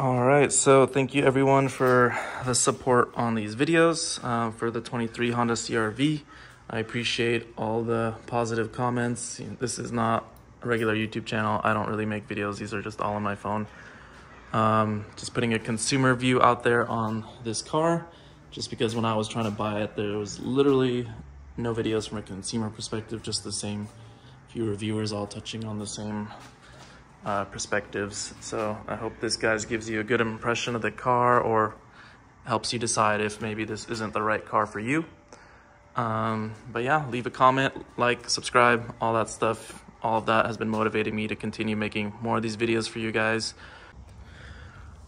All right, so thank you everyone for the support on these videos uh, for the 23 Honda CRV. I appreciate all the positive comments. This is not a regular YouTube channel. I don't really make videos. These are just all on my phone. Um, just putting a consumer view out there on this car, just because when I was trying to buy it, there was literally no videos from a consumer perspective, just the same few reviewers all touching on the same uh, perspectives. So I hope this guys gives you a good impression of the car or helps you decide if maybe this isn't the right car for you. Um, but yeah, leave a comment, like, subscribe, all that stuff. All of that has been motivating me to continue making more of these videos for you guys.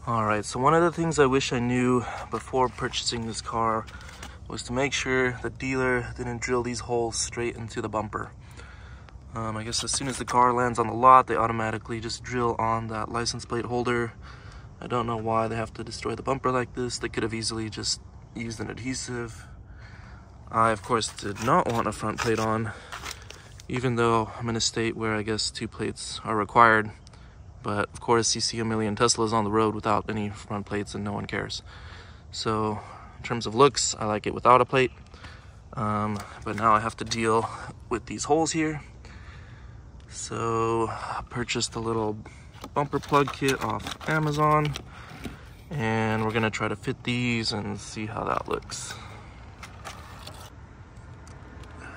All right, so one of the things I wish I knew before purchasing this car was to make sure the dealer didn't drill these holes straight into the bumper. Um, I guess as soon as the car lands on the lot, they automatically just drill on that license plate holder. I don't know why they have to destroy the bumper like this. They could have easily just used an adhesive. I, of course, did not want a front plate on, even though I'm in a state where I guess two plates are required. But, of course, you see a million Teslas on the road without any front plates and no one cares. So, in terms of looks, I like it without a plate. Um, but now I have to deal with these holes here so I purchased a little bumper plug kit off Amazon and we're gonna try to fit these and see how that looks.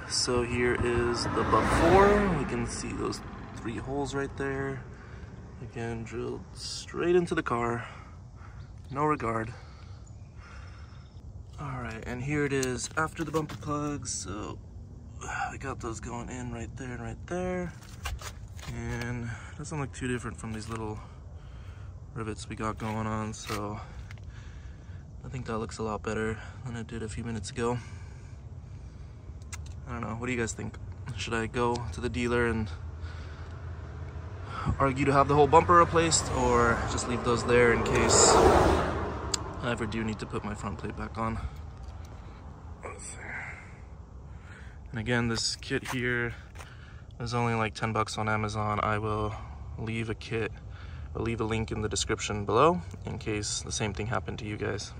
So here is the before. We can see those three holes right there. Again, drilled straight into the car. No regard. All right, and here it is after the bumper plugs. So I got those going in right there and right there. And it doesn't look too different from these little rivets we got going on, so I think that looks a lot better than it did a few minutes ago. I don't know, what do you guys think? Should I go to the dealer and argue to have the whole bumper replaced or just leave those there in case I ever do need to put my front plate back on? And again, this kit here is only like 10 bucks on Amazon. I will leave a kit, I'll leave a link in the description below in case the same thing happened to you guys.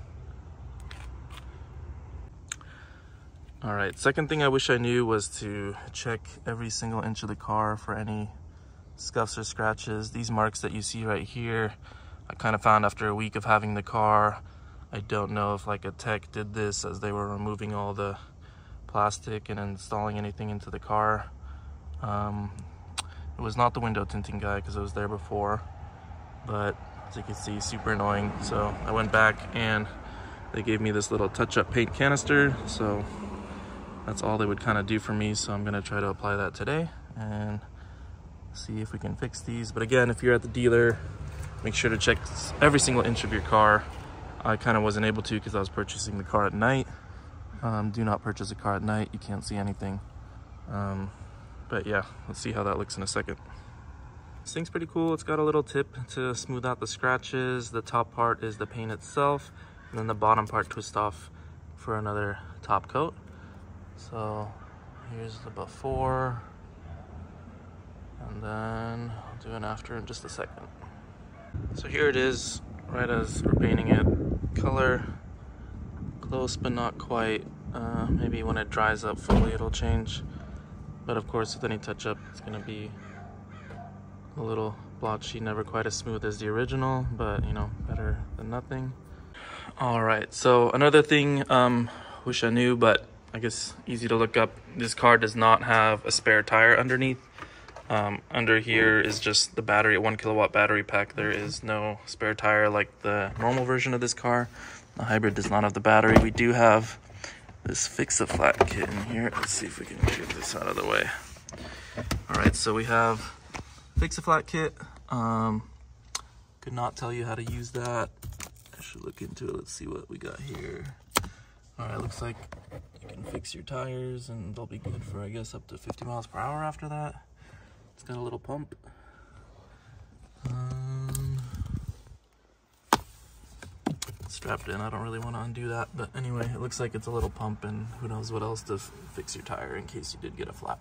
All right, second thing I wish I knew was to check every single inch of the car for any scuffs or scratches. These marks that you see right here, I kind of found after a week of having the car. I don't know if like a tech did this as they were removing all the plastic and installing anything into the car. Um, it was not the window tinting guy because it was there before, but as you can see, super annoying. So I went back and they gave me this little touch-up paint canister. So that's all they would kind of do for me. So I'm gonna try to apply that today and see if we can fix these. But again, if you're at the dealer, make sure to check every single inch of your car. I kind of wasn't able to because I was purchasing the car at night. Um, do not purchase a car at night. You can't see anything. Um, but yeah, let's see how that looks in a second. This thing's pretty cool. It's got a little tip to smooth out the scratches. The top part is the paint itself. And then the bottom part twist off for another top coat. So here's the before. And then I'll do an after in just a second. So here it is, right as we're painting it. Color close but not quite. Uh, maybe when it dries up fully it'll change. But of course with any touch up it's gonna be a little blotchy, never quite as smooth as the original, but you know, better than nothing. All right, so another thing, um, wish I knew, but I guess easy to look up. This car does not have a spare tire underneath. Um, under here is just the battery, one kilowatt battery pack. There is no spare tire like the normal version of this car. The hybrid does not have the battery. We do have this fix-a-flat kit in here. Let's see if we can get this out of the way. All right, so we have fix-a-flat kit. Um, could not tell you how to use that. I should look into it. Let's see what we got here. All right, looks like you can fix your tires and they'll be good for, I guess, up to 50 miles per hour after that. It's got a little pump. Um, strapped in. I don't really want to undo that, but anyway, it looks like it's a little pump and who knows what else to fix your tire in case you did get a flat.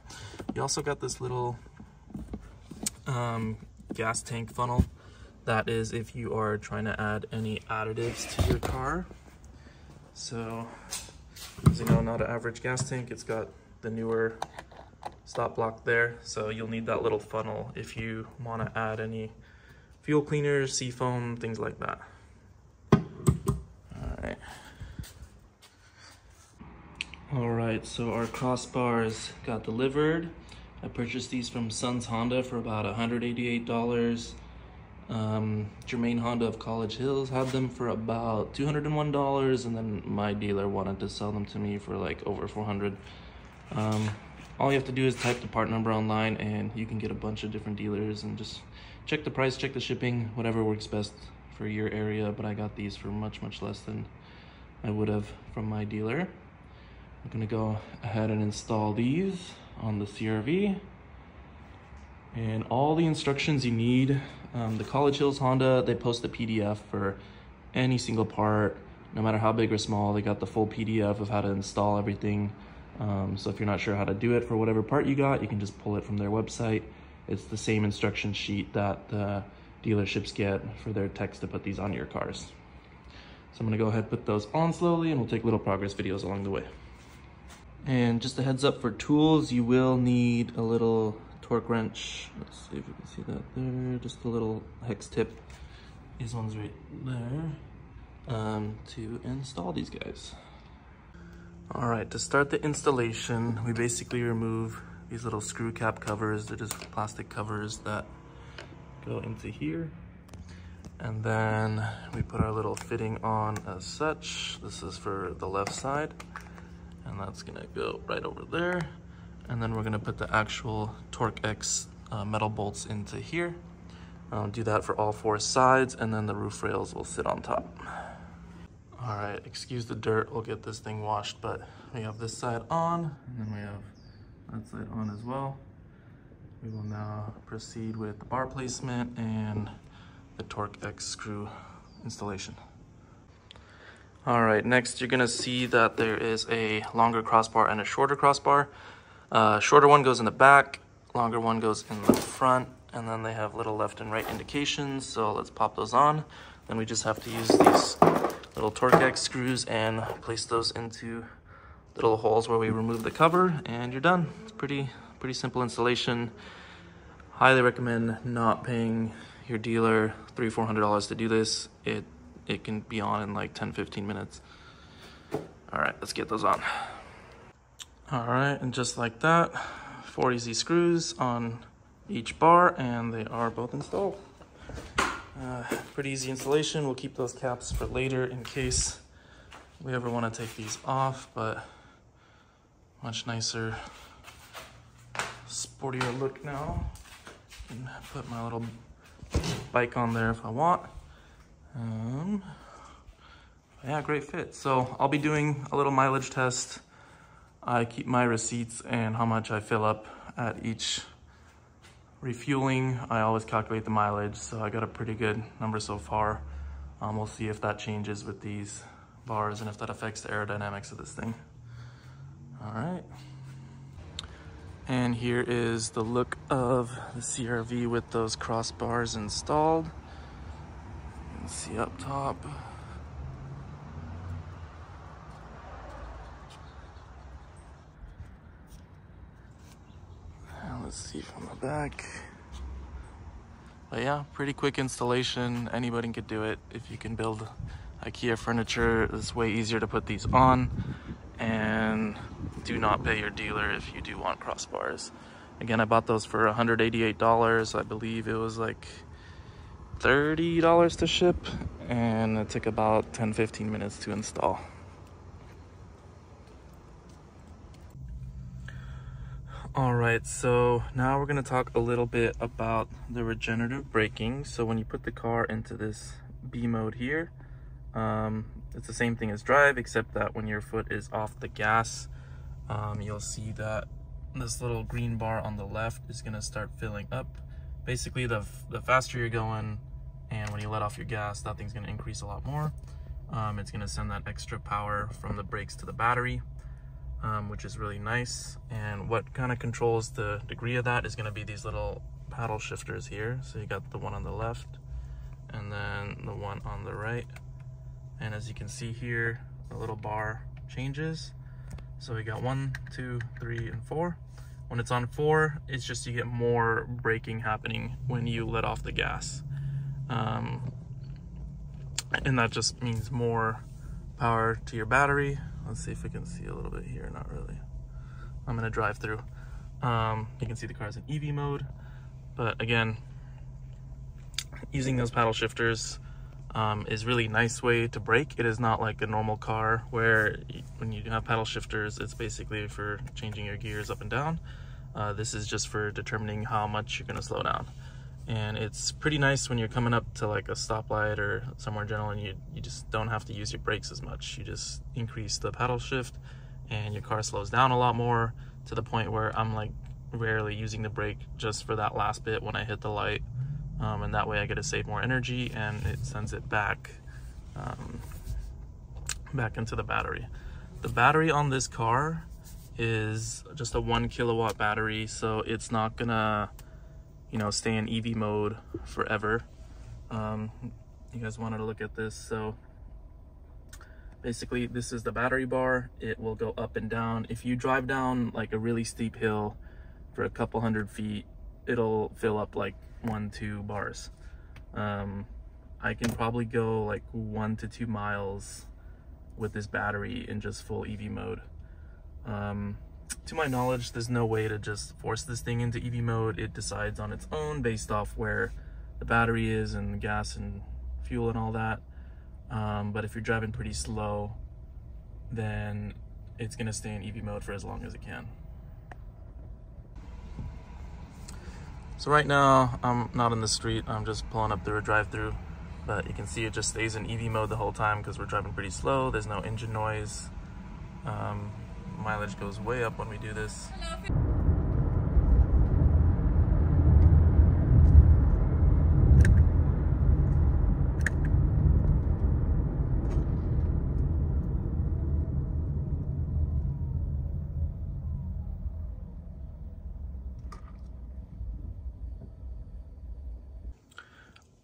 You also got this little um, gas tank funnel That is if you are trying to add any additives to your car. So, as you know, not an average gas tank. It's got the newer stop block there. So you'll need that little funnel if you want to add any fuel cleaners, seafoam, things like that. All right. All right, so our crossbars got delivered. I purchased these from Sons Honda for about $188. Um, Germain Honda of College Hills had them for about $201 and then my dealer wanted to sell them to me for like over 400 um, all you have to do is type the part number online and you can get a bunch of different dealers and just check the price, check the shipping, whatever works best for your area. But I got these for much, much less than I would have from my dealer. I'm gonna go ahead and install these on the CRV. And all the instructions you need, um, the College Hills Honda, they post the PDF for any single part, no matter how big or small, they got the full PDF of how to install everything. Um, so if you're not sure how to do it for whatever part you got, you can just pull it from their website. It's the same instruction sheet that the dealerships get for their techs to put these on your cars. So I'm gonna go ahead put those on slowly and we'll take little progress videos along the way. And just a heads up for tools, you will need a little torque wrench. Let's see if you can see that there. Just a little hex tip. These ones right there um, to install these guys. All right, to start the installation, we basically remove these little screw cap covers. They're just plastic covers that go into here. And then we put our little fitting on as such. This is for the left side. And that's gonna go right over there. And then we're gonna put the actual Torx uh, metal bolts into here. Um, do that for all four sides and then the roof rails will sit on top. All right, excuse the dirt, we'll get this thing washed, but we have this side on, and then we have that side on as well. We will now proceed with the bar placement and the Torx screw installation. All right, next you're gonna see that there is a longer crossbar and a shorter crossbar. Uh, shorter one goes in the back, longer one goes in the front, and then they have little left and right indications, so let's pop those on. Then we just have to use these little Torx screws and place those into little holes where we remove the cover and you're done. It's pretty, pretty simple installation. Highly recommend not paying your dealer three, four hundred dollars to do this. It it can be on in like 10, 15 minutes. All right, let's get those on. All right, and just like that, 40Z screws on each bar and they are both installed. Uh, pretty easy installation. We'll keep those caps for later in case we ever want to take these off, but much nicer, sportier look now. And put my little bike on there if I want. Um, yeah, great fit. So I'll be doing a little mileage test. I keep my receipts and how much I fill up at each Refueling, I always calculate the mileage, so I got a pretty good number so far. Um, we'll see if that changes with these bars and if that affects the aerodynamics of this thing. All right. And here is the look of the CRV with those crossbars installed. Can see up top. let's see from the back. But yeah, pretty quick installation. Anybody could do it. If you can build IKEA furniture, it's way easier to put these on. And do not pay your dealer if you do want crossbars. Again, I bought those for $188. I believe it was like $30 to ship. And it took about 10, 15 minutes to install. All right, so now we're gonna talk a little bit about the regenerative braking. So when you put the car into this B mode here, um, it's the same thing as drive, except that when your foot is off the gas, um, you'll see that this little green bar on the left is gonna start filling up. Basically, the, the faster you're going and when you let off your gas, that thing's gonna increase a lot more. Um, it's gonna send that extra power from the brakes to the battery um, which is really nice. And what kind of controls the degree of that is gonna be these little paddle shifters here. So you got the one on the left and then the one on the right. And as you can see here, the little bar changes. So we got one, two, three, and four. When it's on four, it's just you get more braking happening when you let off the gas. Um, and that just means more power to your battery. Let's see if we can see a little bit here, not really. I'm gonna drive through. Um, you can see the car's in EV mode, but again, using those paddle shifters um, is really nice way to brake. It is not like a normal car where when you have paddle shifters, it's basically for changing your gears up and down. Uh, this is just for determining how much you're gonna slow down. And it's pretty nice when you're coming up to like a stoplight or somewhere general and you, you just don't have to use your brakes as much. You just increase the paddle shift and your car slows down a lot more to the point where I'm like rarely using the brake just for that last bit when I hit the light um, and that way I get to save more energy and it sends it back um, back into the battery. The battery on this car is just a one kilowatt battery so it's not gonna you know stay in EV mode forever. Um, you guys wanted to look at this so basically this is the battery bar it will go up and down if you drive down like a really steep hill for a couple hundred feet it'll fill up like one, two bars. Um, I can probably go like one to two miles with this battery in just full EV mode. Um, to my knowledge, there's no way to just force this thing into EV mode. It decides on its own based off where the battery is and gas and fuel and all that. Um, but if you're driving pretty slow, then it's gonna stay in EV mode for as long as it can. So right now, I'm not in the street. I'm just pulling up through a drive-through. But you can see it just stays in EV mode the whole time because we're driving pretty slow. There's no engine noise. Um, mileage goes way up when we do this.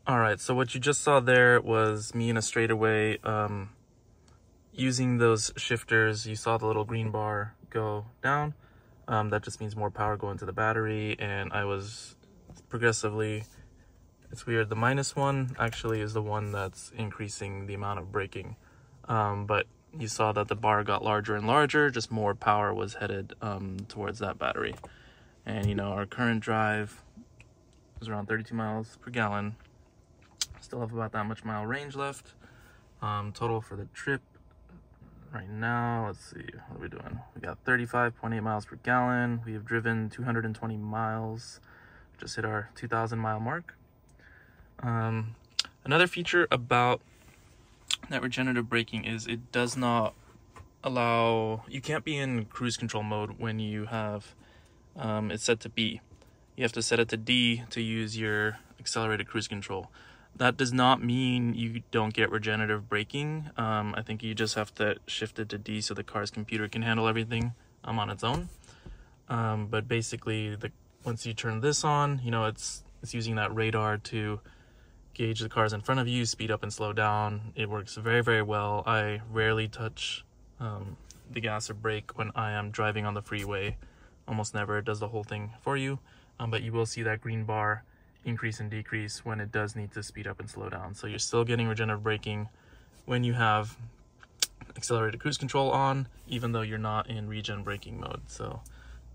All right, so what you just saw there was me in a straightaway um, using those shifters. You saw the little green bar go down. Um, that just means more power going to the battery and I was progressively, it's weird, the minus one actually is the one that's increasing the amount of braking. Um, but you saw that the bar got larger and larger, just more power was headed um, towards that battery. And you know, our current drive is around 32 miles per gallon Still have about that much mile range left. Um, total for the trip right now, let's see, what are we doing? We got 35.8 miles per gallon. We have driven 220 miles, just hit our 2,000 mile mark. Um, another feature about that regenerative braking is it does not allow, you can't be in cruise control mode when you have um, it set to B. You have to set it to D to use your accelerated cruise control. That does not mean you don't get regenerative braking. Um, I think you just have to shift it to D so the car's computer can handle everything um, on its own. Um, but basically, the once you turn this on, you know, it's it's using that radar to gauge the cars in front of you, speed up and slow down. It works very, very well. I rarely touch um, the gas or brake when I am driving on the freeway. Almost never. It does the whole thing for you. Um, but you will see that green bar increase and decrease when it does need to speed up and slow down. So you're still getting regenerative braking when you have accelerated cruise control on, even though you're not in regen braking mode. So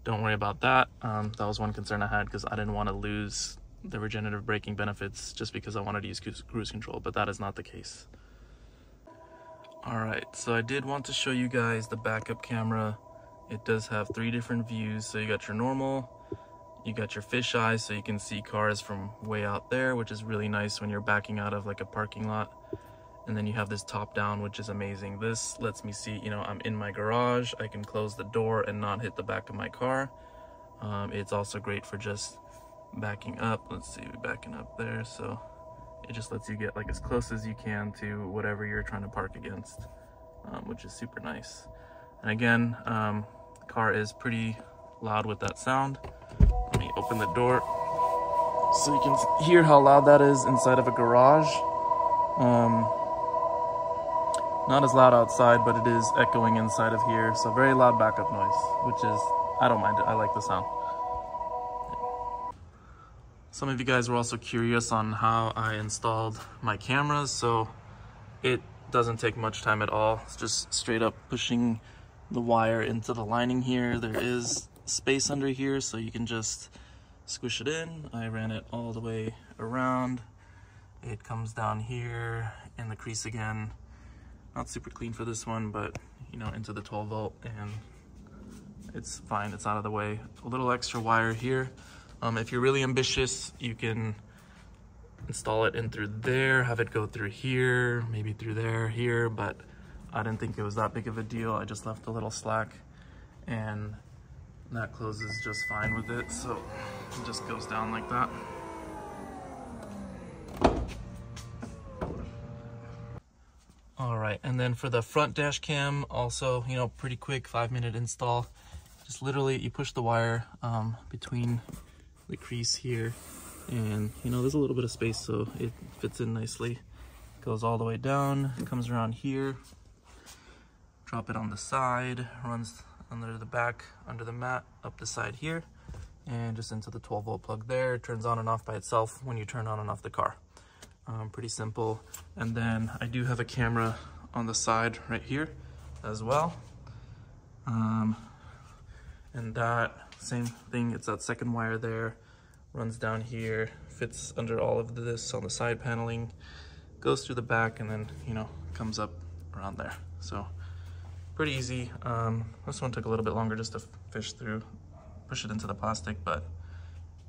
don't worry about that. Um, that was one concern I had because I didn't want to lose the regenerative braking benefits just because I wanted to use cruise control, but that is not the case. All right, so I did want to show you guys the backup camera. It does have three different views. So you got your normal, you got your fisheye so you can see cars from way out there, which is really nice when you're backing out of like a parking lot. And then you have this top down, which is amazing. This lets me see, you know, I'm in my garage. I can close the door and not hit the back of my car. Um, it's also great for just backing up. Let's see, backing up there. So it just lets you get like as close as you can to whatever you're trying to park against, um, which is super nice. And again, um, car is pretty loud with that sound. Open the door So you can hear how loud that is inside of a garage. Um, not as loud outside, but it is echoing inside of here. So very loud backup noise, which is, I don't mind it. I like the sound. Some of you guys were also curious on how I installed my cameras. So it doesn't take much time at all. It's just straight up pushing the wire into the lining here. There is space under here, so you can just squish it in. I ran it all the way around. It comes down here in the crease again. Not super clean for this one, but you know, into the 12 volt and it's fine, it's out of the way. A little extra wire here. Um, if you're really ambitious, you can install it in through there, have it go through here, maybe through there, here, but I didn't think it was that big of a deal. I just left a little slack and that closes just fine with it. So it just goes down like that. All right, and then for the front dash cam, also, you know, pretty quick five minute install. Just literally, you push the wire um, between the crease here and you know, there's a little bit of space so it fits in nicely. Goes all the way down, comes around here, drop it on the side, runs under the back, under the mat, up the side here, and just into the 12 volt plug there. turns on and off by itself when you turn on and off the car. Um, pretty simple. And then I do have a camera on the side right here as well. Um, and that same thing, it's that second wire there, runs down here, fits under all of this on the side paneling, goes through the back and then, you know, comes up around there. So pretty easy. Um, this one took a little bit longer just to fish through, push it into the plastic, but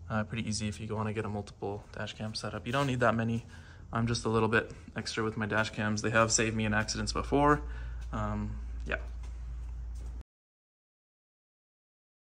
uh, pretty easy if you want to get a multiple dash cam setup. You don't need that many. I'm just a little bit extra with my dash cams. They have saved me in accidents before. Um,